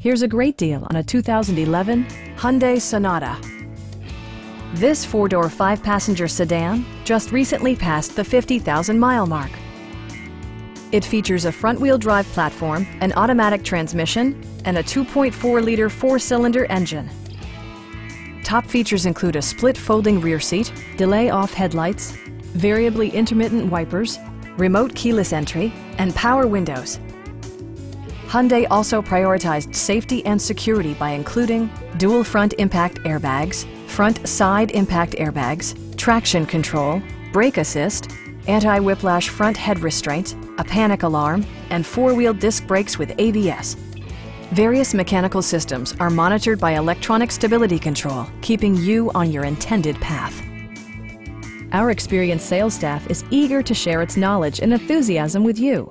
Here's a great deal on a 2011 Hyundai Sonata. This four-door, five-passenger sedan just recently passed the 50,000-mile mark. It features a front-wheel drive platform, an automatic transmission, and a 2.4-liter four-cylinder engine. Top features include a split folding rear seat, delay-off headlights, variably intermittent wipers, remote keyless entry, and power windows. Hyundai also prioritized safety and security by including dual front impact airbags, front side impact airbags, traction control, brake assist, anti-whiplash front head restraints, a panic alarm, and four-wheel disc brakes with ABS. Various mechanical systems are monitored by electronic stability control, keeping you on your intended path. Our experienced sales staff is eager to share its knowledge and enthusiasm with you.